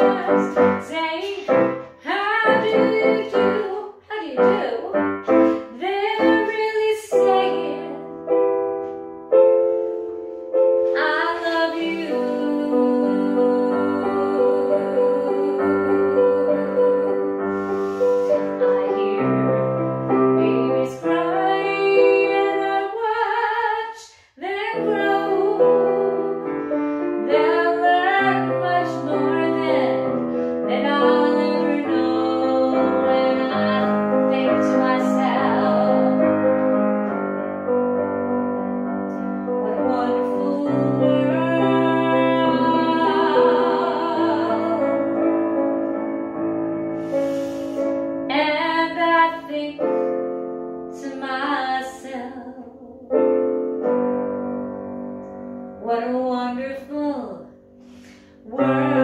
just say, how do you do? How do you do? wonderful. world.